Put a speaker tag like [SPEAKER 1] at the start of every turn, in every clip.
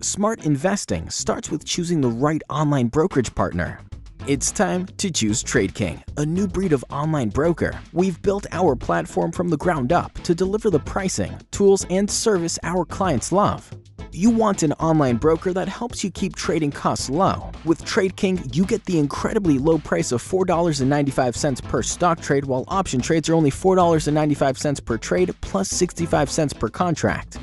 [SPEAKER 1] Smart investing starts with choosing the right online brokerage partner. It's time to choose TradeKing, a new breed of online broker. We've built our platform from the ground up to deliver the pricing, tools, and service our clients love. You want an online broker that helps you keep trading costs low. With TradeKing, you get the incredibly low price of $4.95 per stock trade, while option trades are only $4.95 per trade plus 65 cents per contract.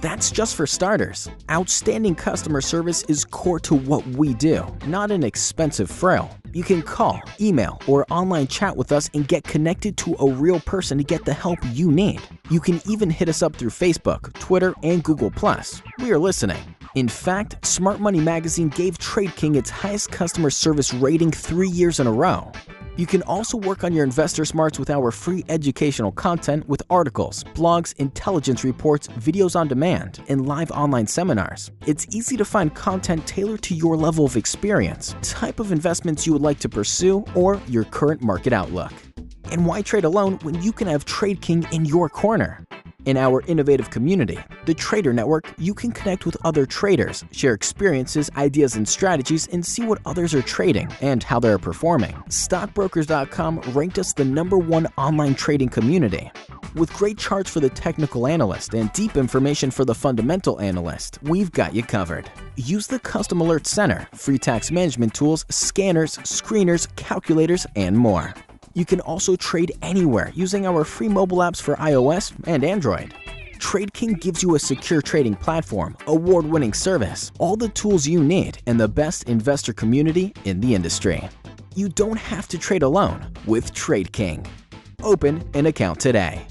[SPEAKER 1] That's just for starters. Outstanding customer service is core to what we do, not an expensive frill. You can call, email, or online chat with us and get connected to a real person to get the help you need. You can even hit us up through Facebook, Twitter, and Google. We are listening. In fact, Smart Money Magazine gave TradeKing its highest customer service rating three years in a row. You can also work on your investor smarts with our free educational content with articles, blogs, intelligence reports, videos on demand, and live online seminars. It's easy to find content tailored to your level of experience, type of investments you would like to pursue, or your current market outlook. And why trade alone when you can have TradeKing in your corner? In our innovative community, the Trader Network, you can connect with other traders, share experiences, ideas, and strategies, and see what others are trading and how they're performing. Stockbrokers.com ranked us the number one online trading community. With great charts for the technical analyst and deep information for the fundamental analyst, we've got you covered. Use the Custom Alert Center, free tax management tools, scanners, screeners, calculators, and more. You can also trade anywhere using our free mobile apps for iOS and Android. TradeKing gives you a secure trading platform, award winning service, all the tools you need, and the best investor community in the industry. You don't have to trade alone with TradeKing. Open an account today.